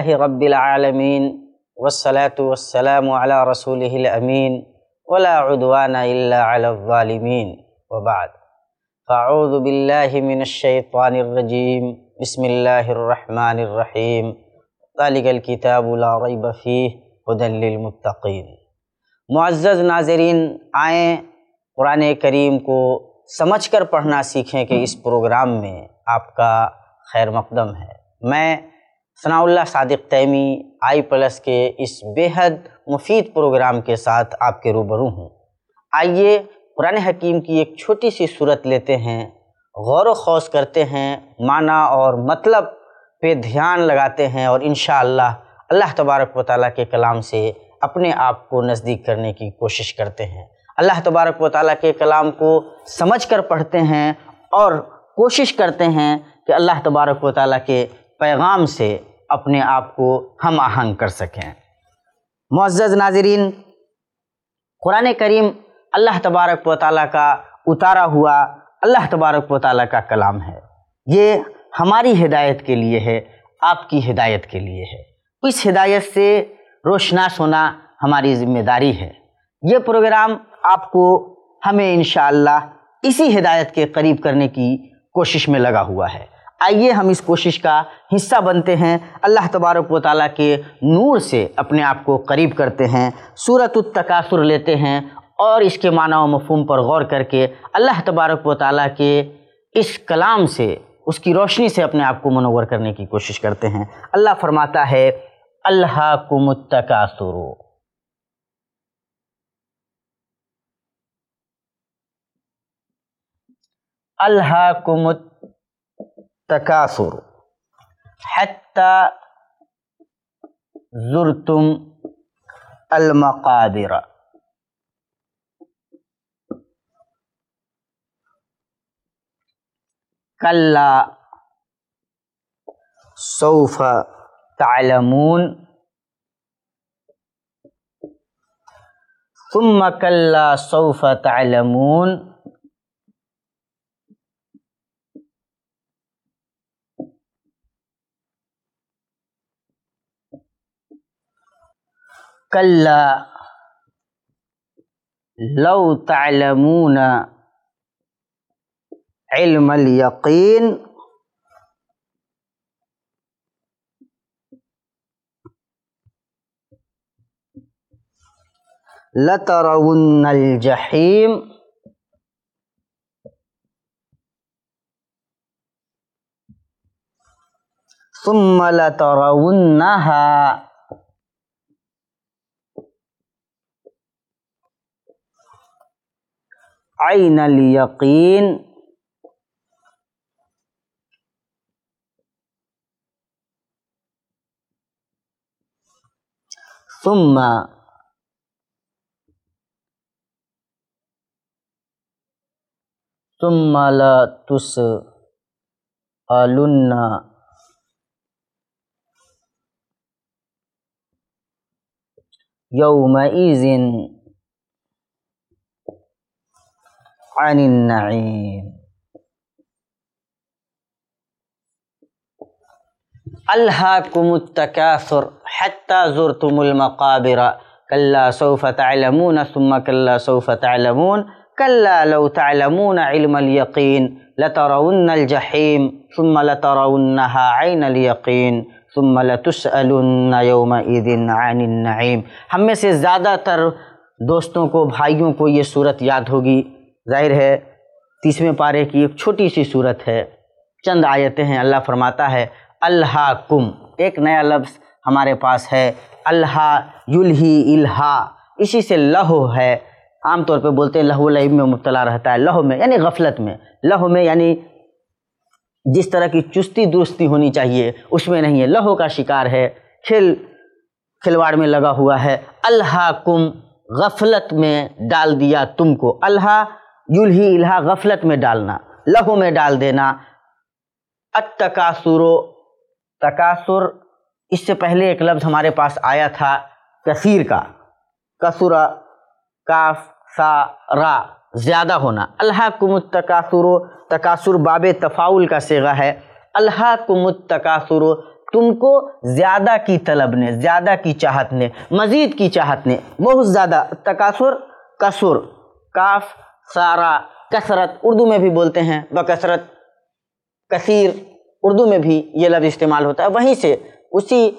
لله رب العالمين والصلاة والسلام على رسوله الأمين ولا عدوان إلا على الظالمين وبعد فأعوذ بالله من الشيطان الرجيم بسم الله الرحمن الرحيم ذلك الكتاب لا ريب فيه هدى للمتقين معزز ناظرین آئیں قرآن کریم کو سمجھ کر پڑھنا سیکھیں کہ اس پروگرام میں آپ کا خیر مقدم ہے میں ثناء اللہ صادق تیمی، آئی پلس کے اس بے حد مفید پروگرام کے ساتھ آپ کے روبرو ہوں۔ آئیے قرآن حکیم کی ایک چھوٹی سی صورت لیتے ہیں، غور و خوص کرتے ہیں، معنی اور مطلب پہ دھیان لگاتے ہیں اور انشاءاللہ اللہ تبارک و تعالیٰ کے کلام سے اپنے آپ کو نزدیک کرنے کی کوشش کرتے ہیں۔ اللہ تبارک و تعالیٰ کے کلام کو سمجھ کر پڑھتے ہیں اور کوشش کرتے ہیں کہ اللہ تبارک و تعالیٰ کے پیغام سے اپنے آپ کو ہم آہنگ کر سکیں۔ معزز ناظرین، قرآن کریم اللہ تبارک و تعالیٰ کا اتارا ہوا اللہ تبارک و تعالیٰ کا کلام ہے۔ یہ ہماری ہدایت کے لیے ہے، آپ کی ہدایت کے لیے ہے۔ اس ہدایت سے روشناس ہونا ہماری ذمہ داری ہے۔ یہ پروگرام آپ کو ہمیں انشاءاللہ اسی ہدایت کے قریب کرنے کی کوشش میں لگا ہوا ہے۔ آئیے ہم اس کوشش کا حصہ بنتے ہیں۔ اللہ تبارک و تعالیٰ کے نور سے اپنے آپ کو قریب کرتے ہیں۔ صورت التکاثر لیتے ہیں اور اس کے معنی و مفہوم پر غور کر کے اللہ تبارک و تعالیٰ کے اس کلام سے، اس کی روشنی سے اپنے آپ کو منور کرنے کی کوشش کرتے ہیں۔ اللہ فرماتا ہے اللہ کو متکاثر اللہ کو تکاثر حتی زرتم المقابر کلا سوف تعلمون. ثم کلا سوف تعلمون. کلا لو تعلمون علم الیقین لترون الجحیم ثم لترونها عین الیقین ثم ثم لا تسألن. يومئذ عن النعيم. ألهاكم التكاثر حتى زرتم المقابر. كلا سوف تعلمون ثم كلا سوف تعلمون. كلا لو تعلمون علم اليقين لترون الجحيم ثم لترونها عين اليقين ثم لتسألن يومئذ عن النعيم. ہم میں سے زیادہ تر دوستوں کو بھائیوں کو یہ صورت یاد ہوگی۔ ظاہر ہے، تیسویں پارے کی ایک چھوٹی سی صورت ہے۔ چند آیتیں ہیں، اللہ فرماتا ہے اللہ کم ایک نیا لفظ ہمارے پاس ہے اللہ یلہی الہا۔ اسی سے لہو ہے۔ عام طور پہ بولتے ہیں، لہو لعب میں مبتلا رہتا ہے، لہو میں یعنی غفلت میں۔ لہو میں یعنی جس طرح کی چستی درستی ہونی چاہیے، اس میں نہیں ہے۔ لہو کا شکار ہے، کھل، کھلواڑ میں لگا ہوا ہے۔ اللہ کم غفلت میں ڈال دیا تم کو۔ اللہ یلہی الہا غفلت میں ڈالنا، لہو میں ڈال دینا۔ اتکاسر تکاثر، اس سے پہلے ایک لفظ ہمارے پاس آیا تھا، کثیر کا۔ کثرا کاف، سا، را، زیادہ ہونا۔ اللہ کم التکاثر، تکاثر باب تفاول کا سیغہ ہے۔ اللہ کم التکاثر، تم کو زیادہ کی طلب نے، زیادہ کی چاہت نے، مزید کی چاہت نے۔ بہت زیادہ، تکاثر کسر کاف سارا کثرت اردو میں بھی بولتے ہیں، بکثرت کثیر اردو میں بھی یہ لفظ استعمال ہوتا ہے۔ وہیں سے اسی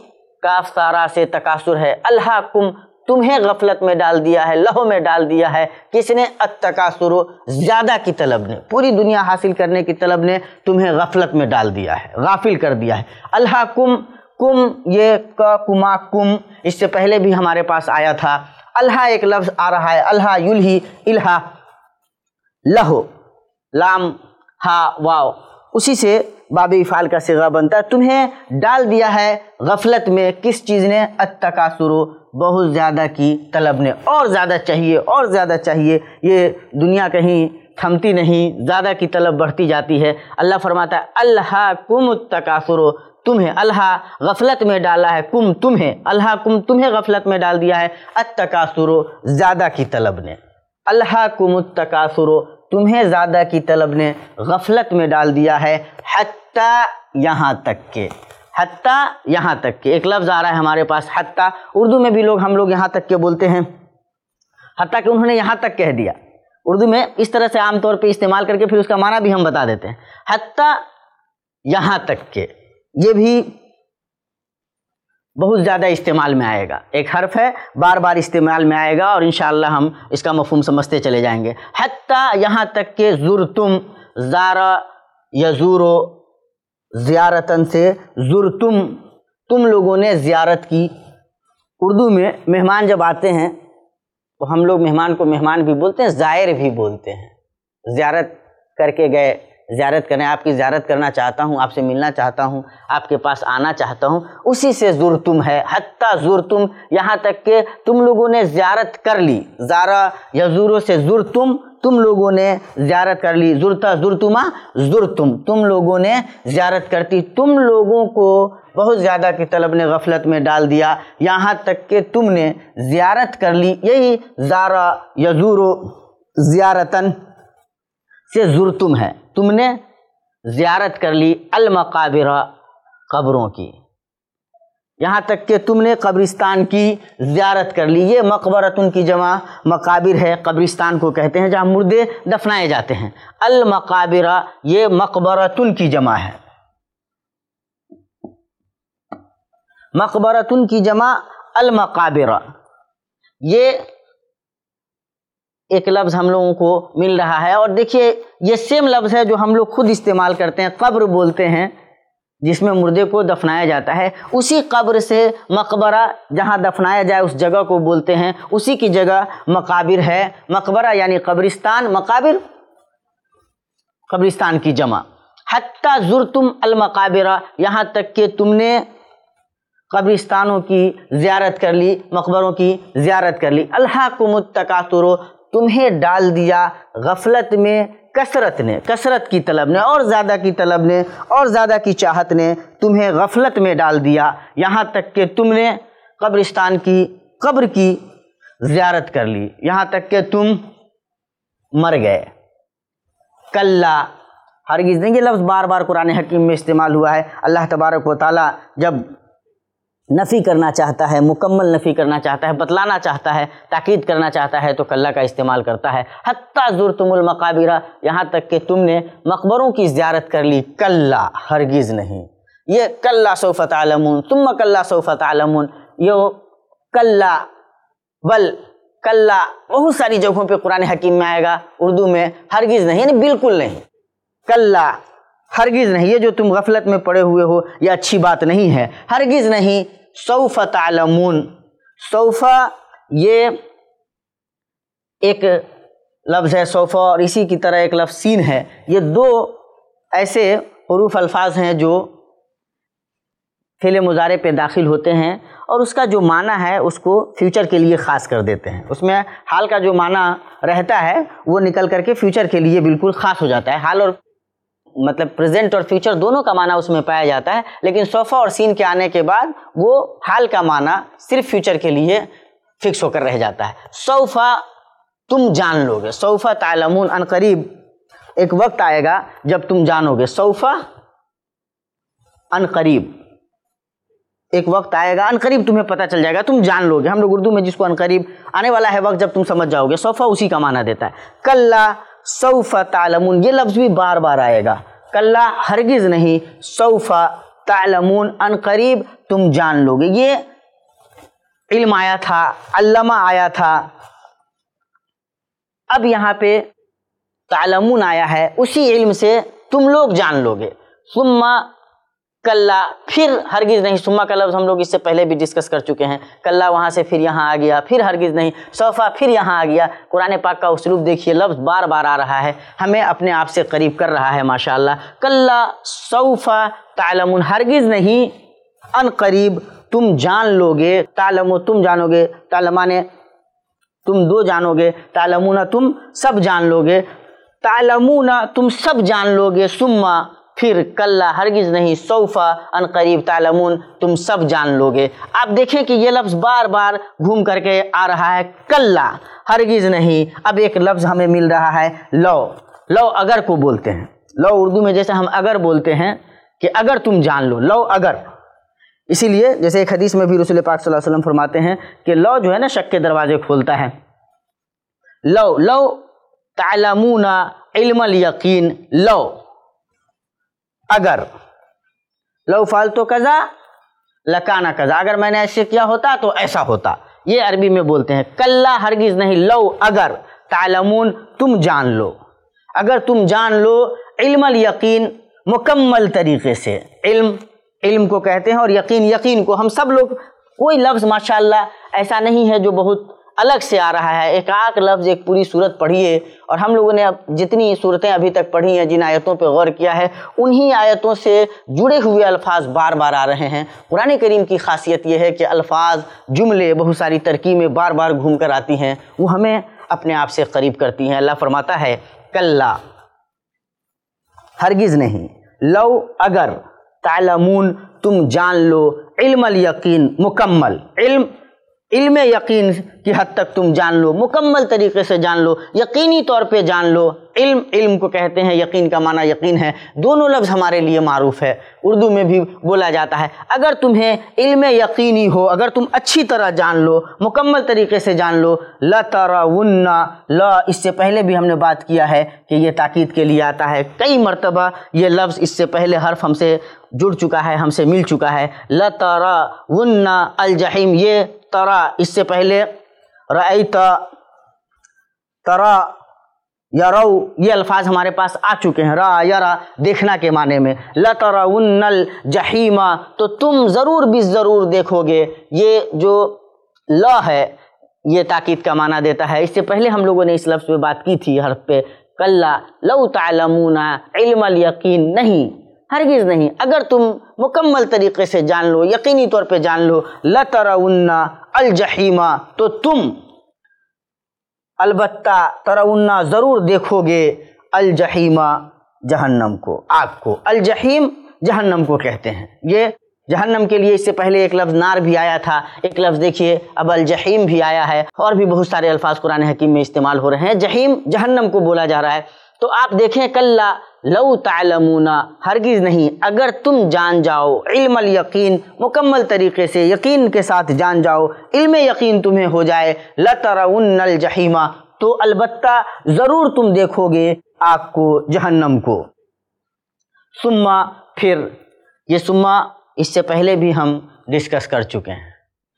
کاف سارا سے تکاثر ہے۔ اللہ کم تمہیں غفلت میں ڈال دیا ہے، لہو میں ڈال دیا ہے۔ کس نے؟ اتکاثر زیادہ کی طلب نے۔ پوری دنیا حاصل کرنے کی طلب نے تمہیں غفلت میں ڈال دیا ہے، غافل کر دیا ہے۔ اللہ کم کم یہ کما کم۔ اس سے پہلے بھی ہمارے پاس آیا تھا۔ اللہ ایک لفظ آ رہا ہے اللہ یلہی، الہا لہو، لام، ہا واو اسی سے باب افعال کا سگا بنتا ہے۔ تمہیں ڈال دیا ہے غفلت میں کس چیز نے؟ اتکاثر بہت زیادہ کی طلب نے۔ اور زیادہ چاہیے، اور زیادہ چاہیے۔ یہ دنیا کہیں تھمتی نہیں، زیادہ کی طلب بڑھتی جاتی ہے۔ اللہ فرماتا ہے اللہ کم التکاثر، تمہیں، اللہ غفلت میں ڈالا ہے کم تمہیں۔ اللہ کم تمہیں غفلت میں ڈال دیا ہے۔ اتکاثر زیادہ کی طلب نے۔ اللہ کم التکاثر تمہیں زیادہ کی طلب نے غفلت میں ڈال دیا ہے حتیٰ یہاں تک کہ حتیٰ یہاں تک کہ ایک لفظ آ رہا ہے ہمارے پاس، حتیٰ۔ اردو میں بھی لوگ، ہم لوگ یہاں تک کے بولتے ہیں۔ حتیٰ کہ انہوں نے یہاں تک کہہ دیا۔ اردو میں اس طرح سے عام طور پہ استعمال کر کے پھر اس کا معنی بھی ہم بتا دیتے ہیں۔ حتیٰ یہاں تک کہ یہ بھی بہت زیادہ استعمال میں آئے گا۔ ایک حرف ہے، بار بار استعمال میں آئے گا اور انشاءاللہ ہم اس کا مفہوم سمجھتے چلے جائیں گے۔ حتیٰ یہاں تک کہ زرتم زارا یزورو زیارتن سے زرتم، تم لوگوں نے زیارت کی۔ اردو میں مہمان جب آتے ہیں تو ہم لوگ مہمان کو مہمان بھی بولتے ہیں، زائر بھی بولتے ہیں۔ زیارت کر کے گئے۔ زیارت کریں آپ کی زیارت کرنا چاہتا ہوں، آپ سے ملنا چاہتا ہوں، آپ کے پاس آنا چاہتا ہوں، اسی سے زرتم ہے، حتیٰ زرتم یہاں تک کہ تم لوگوں نے زیارت کر لی۔ زارا یا زورو سے زرتم تم لوگوں نے زیارت کر لی۔ زرتا زرتما زرتم تم۔ لوگوں نے زیارت کرتی تم لوگوں کو بہت زیادہ کی طلب نے غفلت میں ڈال دیا۔ یہاں تک کہ تم نے زیارت کر لی۔ یہی زارا یزورو زیارتن سے زرتم ہے تم نے زیارت کر لی المقابرہ قبروں کی۔ یہاں تک کہ تم نے قبرستان کی زیارت کر لی۔ یہ مقبرتن کی جمع مقابر ہے۔ قبرستان کو کہتے ہیں جہاں مردے دفنائے جاتے ہیں۔ المقابرہ یہ مقبرتن کی جمع ہے۔ مقبرتن کی جمع المقابرہ یہ ایک لفظ ہم لوگوں کو مل رہا ہے اور دیکھیے یہ سیم لفظ ہے جو ہم لوگ خود استعمال کرتے ہیں، قبر بولتے ہیں، جس میں مردے کو دفنایا جاتا ہے۔ اسی قبر سے مقبرہ جہاں دفنایا جائے، اس جگہ کو بولتے ہیں۔ اسی کی جگہ مقابر ہے۔ مقبرہ یعنی قبرستان، مقابر قبرستان کی جمع۔ حتیٰ زرتم المقابرہ، یہاں تک کہ تم نے قبرستانوں کی زیارت کر لی، مقبروں کی زیارت کر لی۔ اللہ کو متقاطر تمہیں ڈال دیا غفلت میں، کثرت نے، کثرت کی طلب نے، اور زیادہ کی طلب نے، اور زیادہ کی چاہت نے تمہیں غفلت میں ڈال دیا۔ یہاں تک کہ تم نے قبرستان کی قبر کی زیارت کر لی۔ یہاں تک کہ تم مر گئے۔ کلّا، ہرگز۔ نہیں یہ لفظ بار بار قرآن حکیم میں استعمال ہوا ہے۔ اللہ تبارک و تعالیٰ جب نفی کرنا چاہتا ہے، مکمل نفی کرنا چاہتا ہے، بتلانا چاہتا ہے، تاکید کرنا چاہتا ہے، تو کلّہ کا استعمال کرتا ہے۔ حتیٰ زرتم المقابرہ، یہاں تک کہ تم نے مقبروں کی زیارت کر لی، کلّہ، ہرگز نہیں۔ یہ کلّہ صوفت عالمون تم کلّہ صوفت عالمون یہ کلّہ، بل کلّہ، بہت ساری جگہوں پہ قرآن حکیم میں آئے گا، اردو میں۔ ہرگز نہیں یعنی بالکل نہیں۔ کلّہ، ہرگز نہیں۔ یہ جو تم غفلت میں پڑے ہوئے ہو، یہ اچھی بات نہیں ہے۔ ہرگز نہیں سوف تعلمون۔ صوفہ یہ ایک لفظ ہے صوفہ اور اسی کی طرح ایک لفظ سین ہے۔ یہ دو ایسے حروف الفاظ ہیں جو فعل مظاہرے پہ داخل ہوتے ہیں اور اس کا جو معنی ہے، اس کو فیوچر کے لیے خاص کر دیتے ہیں۔ اس میں حال کا جو معنی رہتا ہے، وہ نکل کر کے فیوچر کے لیے بالکل خاص ہو جاتا ہے۔ حال اور مطلب پریزنٹ اور فیوچر دونوں کا معنی اس میں پایا جاتا ہے، لیکن صوفہ اور سین کے آنے کے بعد وہ حال کا معنی صرف فیوچر کے لیے فکس ہو کر رہ جاتا ہے۔ صوفہ تم جان لو گے صوفہ تعلمون ان قریب ایک وقت آئے گا جب تم جانو گے صوفہ ان قریب ایک وقت آئے گا، ان قریب تمہیں پتہ چل جائے گا۔ تم جان لو گے ہم لوگ اردو میں جس کو ان قریب آنے والا ہے وقت جب تم سمجھ جاؤ گے صوفہ اسی کا معنی دیتا ہے۔ کلّا صوف تعلمون، یہ لفظ بھی بار بار آئے گا۔ کلّہ ہرگز نہیں صوفہ تعلمون، ان قریب تم جان لو گے یہ علم آیا تھا، علامہ آیا تھا۔ اب یہاں پہ تعلمون آیا ہے، اسی علم سے تم لوگ جان لو گے ثم کلّا، پھر ہرگز نہیں، سما کا لفظ ہم لوگ اس سے پہلے بھی ڈسکس کر چکے ہیں۔ کلّا وہاں سے پھر یہاں آ گیا، پھر ہرگز نہیں۔ صوفہ پھر یہاں آ گیا۔ قرآن پاک کا اسلوب دیکھیے، لفظ بار بار آ رہا ہے۔ ہمیں اپنے آپ سے قریب کر رہا ہے ماشاء اللہ کلّا صوفہ تعلمون، ہرگز نہیں، ان قریب، تم جان لو گے تعلم تم جانو گے تعلمانے، تم دو جانو گے تعلمون تم سب جان لو گے تعلمون تم سب جان لو گے سما پھر کلّا ہرگز نہیں صوفہ ان قریب تعلمون، تم سب جان لو گے آپ دیکھیں کہ یہ لفظ بار بار گھوم کر کے آ رہا ہے، کلّا ہرگز نہیں۔ اب ایک لفظ ہمیں مل رہا ہے، لو۔ لو اگر کو بولتے ہیں۔ لو اردو میں جیسے ہم اگر بولتے ہیں کہ اگر تم جان لو لو اگر۔ اسی لیے جیسے ایک حدیث میں بھی رسول پاک صلی اللہ علیہ وسلم فرماتے ہیں کہ لو جو ہے نا، شک کے دروازے کھولتا ہے۔ لو لو تعلمون علم الیقین، لو۔ اگر لو فالتو کزا لکانا کزا اگر میں نے ایسے کیا ہوتا تو ایسا ہوتا۔ یہ عربی میں بولتے ہیں، کلّا ہرگز نہیں، لو اگر۔ تعلمون، تم جان لو۔ اگر تم جان لو، علم الیقین مکمل طریقے سے۔ علم علم کو کہتے ہیں اور یقین یقین کو ہم سب لوگ، کوئی لفظ ماشاءاللہ ایسا نہیں ہے جو بہت الگ سے آ رہا ہے۔ ایک آک لفظ ایک پوری صورت پڑھی ہے اور ہم لوگوں نے اب جتنی صورتیں ابھی تک پڑھی ہیں، جن آیتوں پہ غور کیا ہے، انہی آیتوں سے جڑے ہوئے الفاظ بار بار آ رہے ہیں۔ قرآن کریم کی خاصیت یہ ہے کہ الفاظ، جملے بہت ساری ترکیبیں بار بار گھوم کر آتی ہیں۔ وہ ہمیں اپنے آپ سے قریب کرتی ہیں۔ اللہ فرماتا ہے، کلّا، ہرگز نہیں۔ لو، اگر، تعلمون، تم جان لو، علم الیقین، مکمل۔ علم علم یقین کی حد تک تم جان لو، مکمل طریقے سے جان لو، یقینی طور پہ جان لو۔ علم علم کو کہتے ہیں، یقین کا معنی یقین ہے۔ دونوں لفظ ہمارے لیے معروف ہے۔ اردو میں بھی بولا جاتا ہے۔ اگر تمہیں علم یقینی ہو، اگر تم اچھی طرح جان لو، مکمل طریقے سے جان لو لا ترون لا، اس سے پہلے بھی ہم نے بات کیا ہے کہ یہ تاکید کے لیے آتا ہے۔ کئی مرتبہ یہ لفظ اس سے پہلے حرف ہم سے جڑ چکا ہے، ہم سے مل چکا ہے۔ لا ترون الجحیم، یہ ترا، اس سے پہلے رأیت ترا یرو، یہ الفاظ ہمارے پاس آ چکے ہیں۔ را، یرا، دیکھنا کے معنی میں۔ لترون الجحیم، تو تم ضرور بھی ضرور دیکھو گے۔ یہ جو لا ہے، یہ تاکید کا معنی دیتا ہے۔ اس سے پہلے ہم لوگوں نے اس لفظ پہ بات کی تھی، حرف پہ۔ کلّا لو تعلمون علم الیقین، نہیں، ہرگز نہیں۔ اگر تم مکمل طریقے سے جان لو، یقینی طور پہ جان لو، لترون الجحیمہ تو تم البتہ ترونا ضرور دیکھو گے الجحیمہ جہنم کو، آگ کو۔ الجحیم جہنم کو کہتے ہیں۔ یہ جہنم کے لیے اس سے پہلے ایک لفظ نار بھی آیا تھا۔ ایک لفظ دیکھیے، اب الجحیم بھی آیا ہے اور بھی بہت سارے الفاظ قرآن حکیم میں استعمال ہو رہے ہیں۔ جہیم جہنم کو بولا جا رہا ہے۔ تو آپ دیکھیں کل لو تعلمون، ہرگز نہیں۔ اگر تم جان جاؤ، علم الیقین، مکمل طریقے سے یقین کے ساتھ جان جاؤ، علم یقین تمہیں ہو جائے۔ لترون الجحیمہ تو البتہ ضرور تم دیکھو گے آگ کو، جہنم کو۔ سما پھر، یہ سما اس سے پہلے بھی ہم ڈسکس کر چکے ہیں۔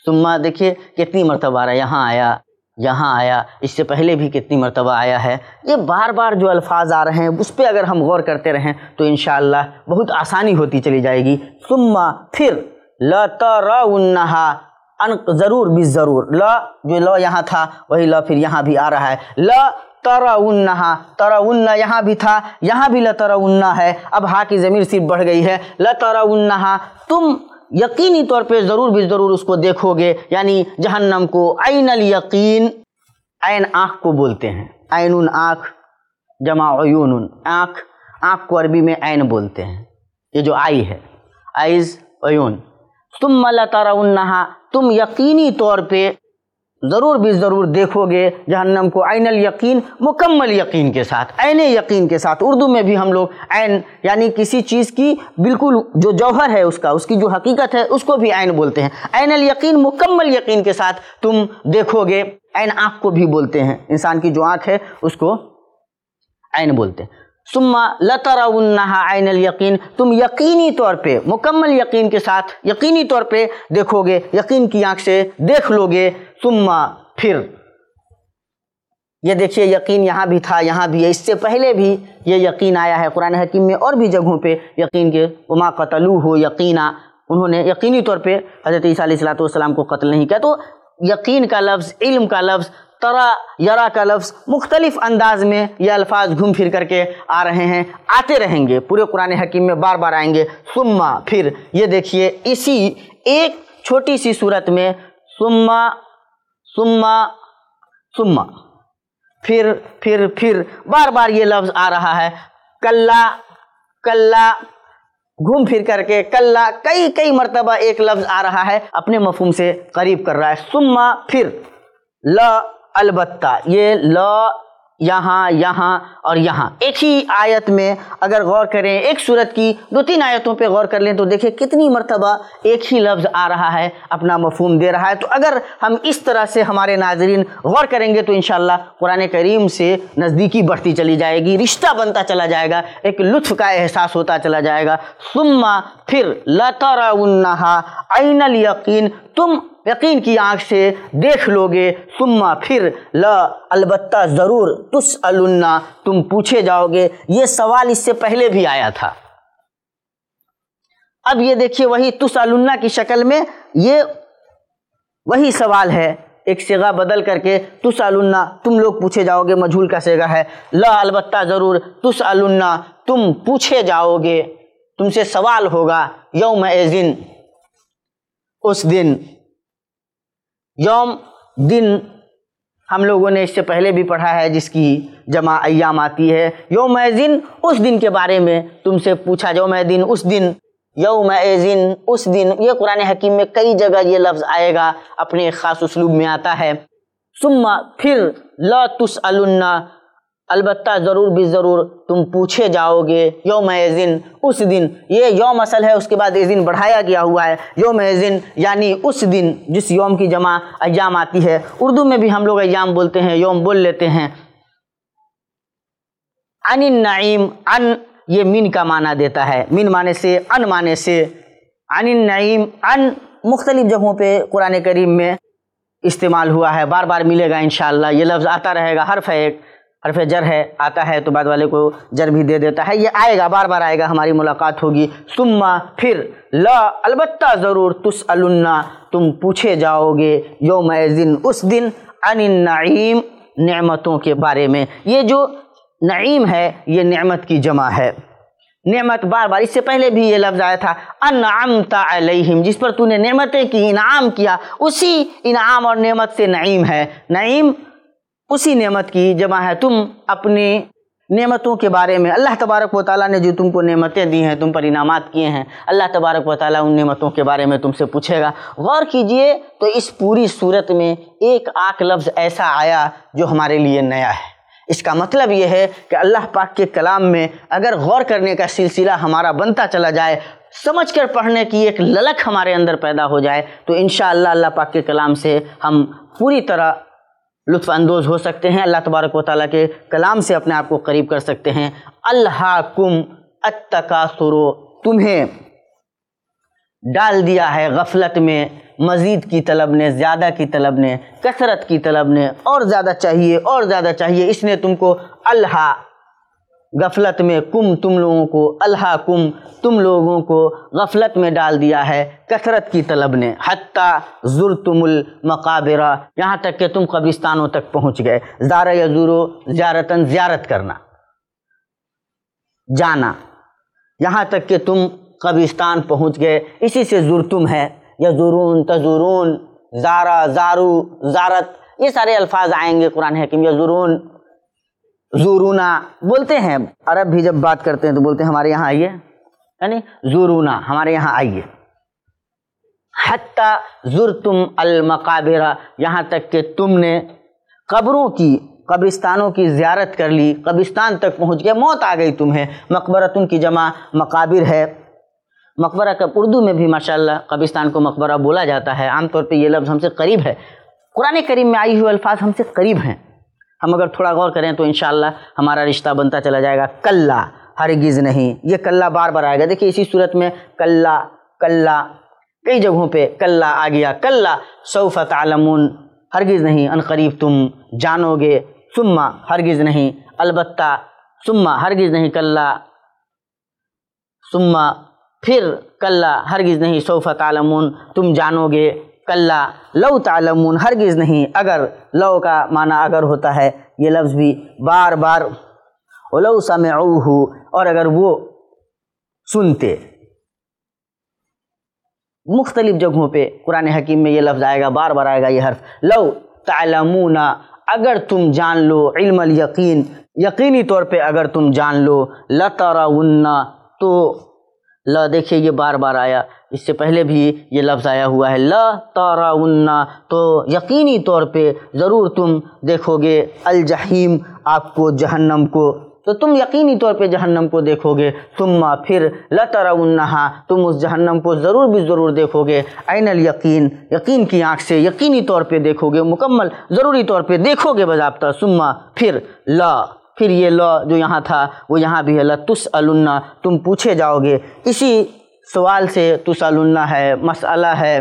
سما دیکھیے کتنی مرتبہ آ رہا یہاں آیا۔ یہاں آیا، اس سے پہلے بھی کتنی مرتبہ آیا ہے۔ یہ بار بار جو الفاظ آ رہے ہیں، اس پہ اگر ہم غور کرتے رہیں تو انشاءاللہ بہت آسانی ہوتی چلی جائے گی۔ ثم پھر لترونہا ان، ضرور بھی ضرور۔ لا جو لا یہاں تھا، وہی لا پھر یہاں بھی آ رہا ہے۔ لا ترونہا ترون یہاں بھی تھا، یہاں بھی لترونہ ہے۔ اب ہا کی ضمیر صرف بڑھ گئی ہے۔ لترونہا تم یقینی طور پہ ضرور بھی ضرور اس کو دیکھو گے یعنی جہنم کو عین الیقین، عین آنکھ کو بولتے ہیں۔ عین آنکھ جمع عیون، آنکھ آنکھ کو عربی میں عین بولتے ہیں۔ یہ جو آئی ہے آئز عیون۔ تم ملا ترونہا تم یقینی طور پہ ضرور بھی ضرور دیکھو گے جہنم کو، عین الیقین، مکمل یقین کے ساتھ، عین یقین کے ساتھ۔ اردو میں بھی ہم لوگ عین یعنی کسی چیز کی بالکل جو جوہر ہے اس کا، اس کی جو حقیقت ہے، اس کو بھی عین بولتے ہیں۔ عین الیقین، مکمل یقین کے ساتھ تم دیکھو گے، عین آنکھ کو بھی بولتے ہیں۔ انسان کی جو آنکھ ہے، اس کو عین بولتے ہیں۔ سما لترونہا عین الیقین۔ تم یقینی طور پہ، مکمل یقین کے ساتھ یقینی طور پہ دیکھو گے، یقین کی آنکھ سے دیکھ لو گے۔ سما پھر، یہ دیکھیے یقین یہاں بھی تھا، یہاں بھی ہے۔ اس سے پہلے بھی یہ یقین آیا ہے قرآن حکیم میں اور بھی جگہوں پہ یقین کے۔ وما قتلو ہو یقینا۔ انہوں نے یقینی طور پہ حضرت عیسیٰ علیہ السلام کو قتل نہیں کیا۔ تو یقین کا لفظ، علم کا لفظ ترا یرا کا لفظ مختلف انداز میں یہ الفاظ گھوم پھر کر کے آ رہے ہیں، آتے رہیں گے۔ پورے قرآن حکیم میں بار بار آئیں گے۔ سما پھر یہ دیکھیے، اسی ایک چھوٹی سی صورت میں سما سما سما پھر پھر پھر بار بار یہ لفظ آ رہا ہے۔ کلّا کلّا۔ گھوم پھر کر کے کلّا، کئی کئی مرتبہ ایک لفظ آ رہا ہے، اپنے مفہوم سے قریب کر رہا ہے۔ سما پھر لا البتہ یہ لا، یہاں یہاں اور یہاں۔ ایک ہی آیت میں اگر غور کریں ایک صورت کی دو تین آیتوں پہ غور کر لیں تو دیکھیں کتنی مرتبہ ایک ہی لفظ آ رہا ہے، اپنا مفہوم دے رہا ہے۔ تو اگر ہم اس طرح سے ہمارے ناظرین غور کریں گے تو انشاءاللہ قرآن کریم سے نزدیکی بڑھتی چلی جائے گی، رشتہ بنتا چلا جائے گا، ایک لطف کا احساس ہوتا چلا جائے گا۔ ثم پھر لترونہا عین الیقین تم یقین کی آنکھ سے دیکھ لو گے ثم پھر لا البتہ ضرور تس النا تم پوچھے جاؤ گے یہ سوال اس سے پہلے بھی آیا تھا۔ اب یہ دیکھیے وہی تس کی شکل میں یہ وہی سوال ہے۔ ایک سگا بدل کر کے تس النا تم لوگ پوچھے جاؤ گے مجھول کا سیگا ہے۔ لا البتہ ضرور تس النا تم پوچھے جاؤ گے تم سے سوال ہوگا یوم ایزن اس دن۔ یوم دن ہم لوگوں نے اس سے پہلے بھی پڑھا ہے، جس کی جمع ایام آتی ہے۔ یوم دن اس دن کے بارے میں تم سے پوچھا۔ یوم دن اس دن۔ یوم دن اس دن۔ یہ قرآن حکیم میں کئی جگہ یہ لفظ آئے گا، اپنے خاص اسلوب میں آتا ہے۔ ثم پھر لا تسألن البتہ ضرور بھی ضرور تم پوچھے جاؤ گے، یوم دن اس دن، یہ یوم اصل ہے، اس کے بعد دن بڑھایا گیا ہوا ہے۔ یوم دن یعنی اس دن جس یوم کی جمع ایام آتی ہے۔ اردو میں بھی ہم لوگ ایام بولتے ہیں، یوم بول لیتے ہیں۔ ان النعیم ان یہ من کا معنی دیتا ہے۔ من معنی سے ان معنی سے۔ ان النعیم ان مختلف جگہوں پہ قرآن کریم میں استعمال ہوا ہے۔ بار بار ملے گا انشاءاللہ، یہ لفظ آتا رہے گا، حرف ایک۔ حرف جر ہے، آتا ہے تو بعد والے کو جر بھی دے دیتا ہے۔ یہ آئے گا، بار بار آئے گا، ہماری ملاقات ہوگی۔ ثم پھر لا، البتہ ضرور تس تم پوچھے جاؤ گے یوم دن اس دن ان النعیم، نعمتوں کے بارے میں۔ یہ جو نعیم ہے، یہ نعمت کی جمع ہے۔ نعمت بار بار، اس سے پہلے بھی یہ لفظ آیا تھا۔ انعمت علیہم، جس پر تو نے نعمتیں کی، انعام کیا، اسی انعام اور نعمت سے نعیم ہے۔ نعیم اسی نعمت کی جمع ہے۔ تم اپنی نعمتوں کے بارے میں، اللہ تبارک و تعالیٰ نے جو تم کو نعمتیں دی ہیں، تم پر انعامات کیے ہیں، اللہ تبارک و تعالیٰ ان نعمتوں کے بارے میں تم سے پوچھے گا۔ غور کیجیے تو اس پوری صورت میں ایک آک لفظ ایسا آیا جو ہمارے لیے نیا ہے۔ اس کا مطلب یہ ہے کہ اللہ پاک کے کلام میں اگر غور کرنے کا سلسلہ ہمارا بنتا چلا جائے، سمجھ کر پڑھنے کی ایک للک ہمارے اندر پیدا ہو جائے، تو انشاءاللہ اللہ پاک کے کلام سے ہم پوری طرح لطف اندوز ہو سکتے ہیں، اللہ تبارک و تعالیٰ کے کلام سے اپنے آپ کو قریب کر سکتے ہیں۔ اللہ کم اتکاثرو تمہیں ڈال دیا ہے غفلت میں، مزید کی طلب نے، زیادہ کی طلب نے، کثرت کی طلب نے، اور زیادہ چاہیے، اور زیادہ چاہیے، اس نے تم کو اللہ غفلت میں کم تم لوگوں کو اللہ کم تم لوگوں کو غفلت میں ڈال دیا ہے، کثرت کی طلب نے۔ حتیٰ زرتم المقابرہ یہاں تک کہ تم قبرستانوں تک پہنچ گئے۔ زار یزورو زیارتاً زیارت کرنا، جانا۔ یہاں تک کہ تم قبرستان پہنچ گئے۔ اسی سے زرتم ہے، یزورون، تزورون، زارا، زارو، زارت۔ یہ سارے الفاظ آئیں گے قرآن حکیم، یزورون زورونا بولتے ہیں، عرب بھی جب بات کرتے ہیں تو بولتے ہیں ہمارے یہاں آئیے۔ یعنی زورونا ہمارے یہاں آئیے۔ حتیٰ ضرتم المقابرہ یہاں تک کہ تم نے قبروں کی، قبرستانوں کی زیارت کر لی، قبرستان تک پہنچ گیا، موت آ گئی تمہیں۔ مقبرتن کی جمع مقابر ہے۔ مقبرہ کا اردو میں بھی، ماشاءاللہ، قبرستان کو مقبرہ بولا جاتا ہے۔ عام طور پہ یہ لفظ ہم سے قریب ہے۔ قرآن کریم میں آئی ہوئے الفاظ ہم سے قریب ہیں۔ ہم اگر تھوڑا غور کریں تو انشاءاللہ ہمارا رشتہ بنتا چلا جائے گا کلّا، ہرگز نہیں، یہ کلّا بار بار آئے گا۔ دیکھیے اسی صورت میں کلّا کلّا، کئی جگہوں پہ کلّا آ گیا۔ کلّا، سوف تعلمون، ہرگز نہیں، ان قریب تم جانو گے۔ ثم، ہرگز نہیں، البتہ، ثم، ہرگز نہیں، کلّا۔ ثم، پھر کلّا، ہرگز نہیں، سوف تعلمون، تم جانو گے۔ کلّا لو تعلمون، ہرگز نہیں۔ اگر لو کا معنی اگر ہوتا ہے، یہ لفظ بھی بار بار ولو سمعوہ اور اگر وہ سنتے۔ مختلف جگہوں پہ قرآن حکیم میں یہ لفظ آئے گا، بار بار آئے گا یہ حرف۔ لو تعلمون، اگر تم جان لو علم الیقین، یقینی طور پہ اگر تم جان لو لترون تو لا دیکھیے یہ بار بار آیا۔ اس سے پہلے بھی یہ لفظ آیا ہوا ہے، لا ترون تو یقینی طور پہ ضرور تم دیکھو گے الجحیم، آپ کو جہنم کو، تو تم یقینی طور پہ جہنم کو دیکھو گے، ثم پھر لترونہا تم اس جہنم کو ضرور بھی ضرور دیکھو گے۔ عین الیقین، یقین کی آنکھ سے یقینی طور پہ دیکھو گے، مکمل ضروری طور پہ دیکھو گے بضابطہ، ثم پھر لا، پھر یہ لا جو یہاں تھا، وہ یہاں بھی ہے، لتسألن، تم پوچھے جاؤ گے۔ اسی سوال سے تسألن ہے، مسئلہ ہے،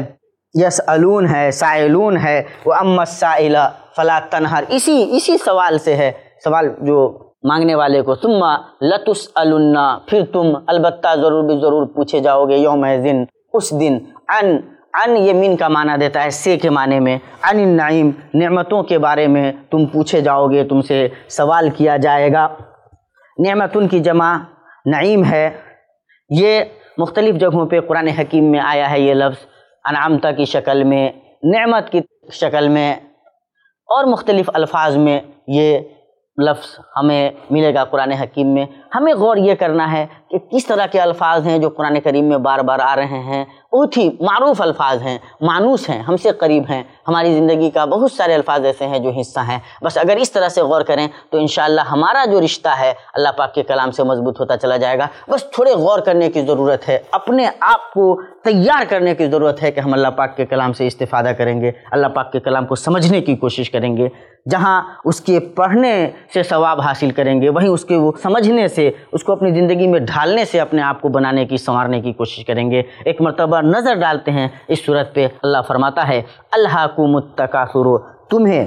یسألون ہے، سائلون ہے وہ ام السائلہ فلا تنہر اسی اسی سوال سے ہے۔ سوال جو مانگنے والے کو، ثم لتسألن۔ پھر تم البتہ ضرور بھی ضرور پوچھے جاؤ گے، یوم دن، اس دن۔ ان ان یہ من کا معنی دیتا ہے سے کے معنی میں۔ ان النعیم نعمتوں کے بارے میں تم پوچھے جاؤ گے، تم سے سوال کیا جائے گا۔ نعمتن کی جمع نعیم ہے۔ یہ مختلف جگہوں پہ قرآن حکیم میں آیا ہے یہ لفظ، انعامتہ کی شکل میں، نعمت کی شکل میں، اور مختلف الفاظ میں یہ لفظ ہمیں ملے گا قرآن حکیم میں۔ ہمیں غور یہ کرنا ہے کہ کس طرح کے الفاظ ہیں جو قرآن کریم میں بار بار آ رہے ہیں۔ بہت ہی معروف الفاظ ہیں، مانوس ہیں، ہم سے قریب ہیں۔ ہماری زندگی کا بہت سارے الفاظ ایسے ہیں جو حصہ ہیں۔ بس اگر اس طرح سے غور کریں تو انشاءاللہ ہمارا جو رشتہ ہے، اللہ پاک کے کلام سے مضبوط ہوتا چلا جائے گا۔ بس تھوڑے غور کرنے کی ضرورت ہے، اپنے آپ کو تیار کرنے کی ضرورت ہے کہ ہم اللہ پاک کے کلام سے استفادہ کریں گے۔ اللہ پاک کے کلام کو سمجھنے کی کوشش کریں گے۔ جہاں اس کے پڑھنے سے ثواب حاصل کریں گے، وہیں اس کے وہ سمجھنے سے، اس کو اپنی زندگی میں ڈھالنے سے اپنے آپ کو بنانے کی، سنوارنے کی کوشش کریں گے۔ ایک مرتبہ نظر ڈالتے ہیں اس صورت پہ، اللہ فرماتا ہے اللہ کو متقاصر تمہیں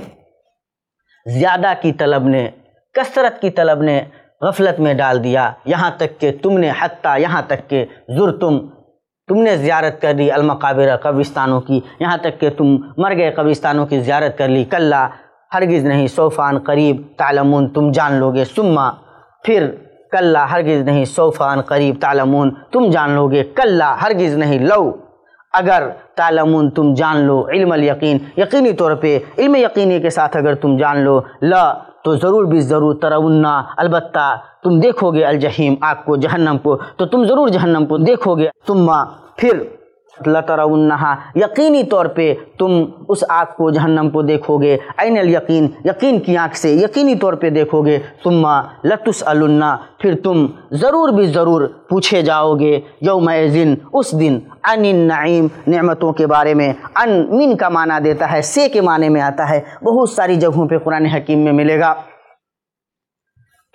زیادہ کی طلب نے، کثرت کی طلب نے غفلت میں ڈال دیا۔ یہاں تک کہ تم نے حتیٰ یہاں تک کہ ضر تم تم نے زیارت کر لی المقابر قبرستانوں کی۔ یہاں تک کہ تم مر گئے قبرستانوں کی زیارت کر لی۔ کلّا ہرگز نہیں، صوفان قریب، تعلمون تم جان لو گے سما پھر کلّا ہرگز نہیں، صوفان قریب، تعلمون تم جان لو گے کلّا ہرگز نہیں، لو، اگر تعلمون تم جان لو، علم الیقین، یقینی طور پہ، علم یقینی کے ساتھ اگر تم جان لو، لا، تو ضرور بھی ضرور ترونا البتہ تم دیکھو گے الجحیم، آگ کو، جہنم کو، تو تم ضرور جہنم کو دیکھو گے، ثم پھر لترونہا۔ یقینی طور پہ تم اس آگ کو جہنم کو دیکھو گے عین الیقین، یقین کی آنکھ سے یقینی طور پہ دیکھو گے ثم لتسألن، پھر تم ضرور بھی ضرور پوچھے جاؤ گے یوم ذن اس دن ان النعیم، نعمتوں کے بارے میں۔ ان من کا معنی دیتا ہے، سے کے معنی میں آتا ہے۔ بہت ساری جگہوں پہ قرآن حکیم میں ملے گا۔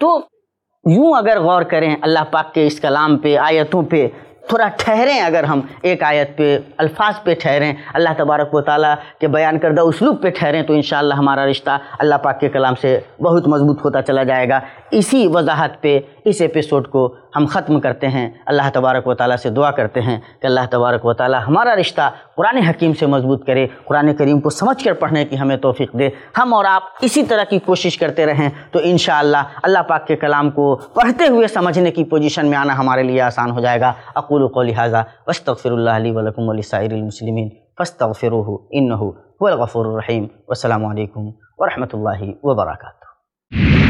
تو یوں اگر غور کریں، اللہ پاک کے اس کلام پہ، آیتوں پہ تھوڑا ٹھہریں اگر ہم ایک آیت پہ، الفاظ پہ ٹھہریں، اللہ تبارک و تعالیٰ کے بیان کردہ اسلوب پہ ٹھہریں تو انشاءاللہ ہمارا رشتہ اللہ پاک کے کلام سے بہت مضبوط ہوتا چلا جائے گا۔ اسی وضاحت پہ، اس ایپیسوڈ کو ہم ختم کرتے ہیں۔ اللہ تبارک و تعالیٰ سے دعا کرتے ہیں کہ اللہ تبارک و تعالیٰ ہمارا رشتہ قرآن حکیم سے مضبوط کرے، قرآن کریم کو سمجھ کر پڑھنے کی ہمیں توفیق دے۔ ہم اور آپ اسی طرح کی کوشش کرتے رہیں تو انشاءاللہ اللہ پاک کے کلام کو پڑھتے ہوئے سمجھنے کی پوزیشن میں آنا ہمارے لیے آسان ہو جائے گا۔ اقول و لہٰذا وسطر اللہ علیہ ولکم علی سائر المسلمین فستغفروہ انہو هو الغفور الرحیم۔ والسلام علیکم ورحمۃ اللہ وبرکاتہ۔